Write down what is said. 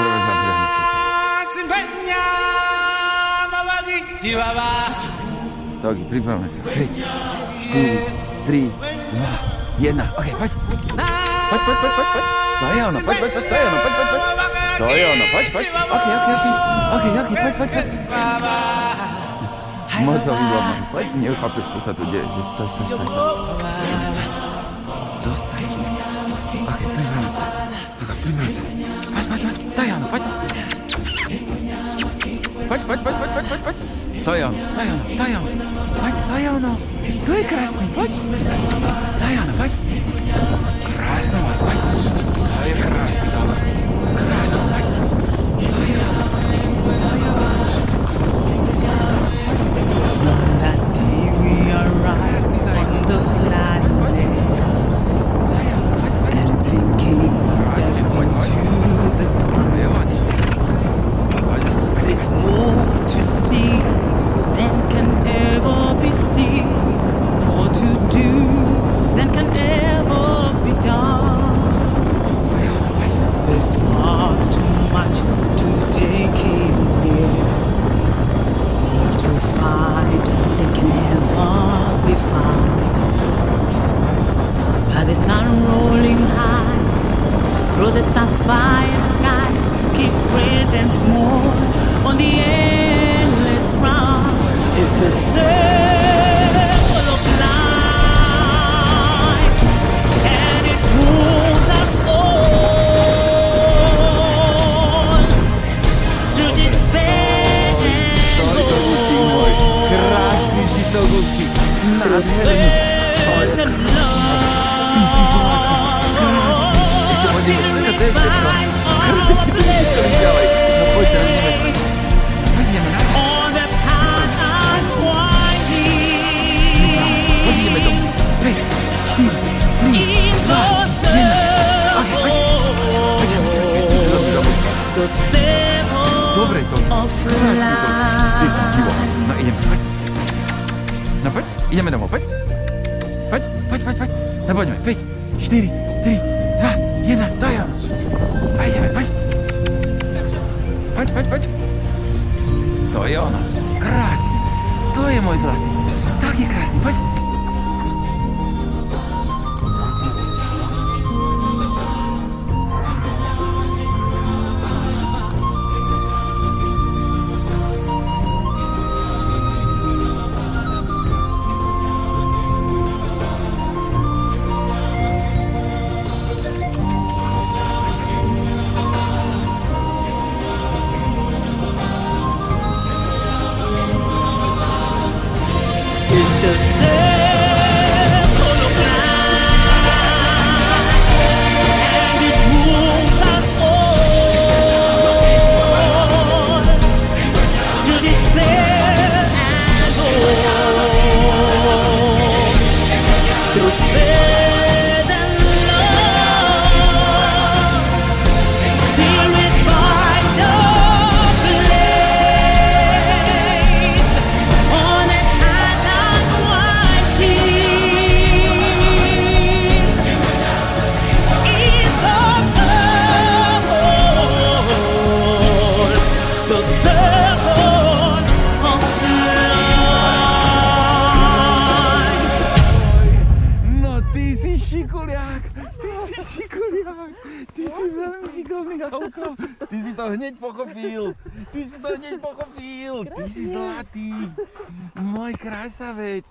Sa priamo. Tak, pripravme sa. 5, 4, 3, 2, 1. OK, poď. Poď, poď, poď, poď. To je ono, poď, poď, poď, to je ono, poď, poď, poď. To je ono, poď, poď. OK, OK, OK. OK, OK, poď, poď, poď. Moc sa vyblomám. Poď, nechápeš, čo sa tu deje. Zostaň, zostaň, zostaň. Zostaň. OK, pripravme sa. OK, pripravme sa. Diana, vai? Vai, vai, vai, vai, vai, vai, vai. Diana, Diana, Diana. Vai, Diana. Tu ir krasno, vai? Diana, vai? Krasno, vai? Tu ir krasno. The sun rolling high through the sapphire sky keeps great and small on the endless round is the circle of life and it moves us all through despair and Môj, krásny si to, Gusti. Nádherný. Napad, idziemy domu, chodź. Chodź, chodź, chodź, chodź. No chodźmy, chodź. Cztery, trzy, dwa, jedna, to ja. A idziemy, chodź. Chodź, chodź, chodź. To i ona. Krasny. To je mój złoty. Taki krasny, chodź. It's the circle šikuliak, ty si šikuliak, ty si veľmi šikovný Hauko, ty si to hneď pochopil, ty si to hneď pochopil, ty si zlatý, môj krásavec.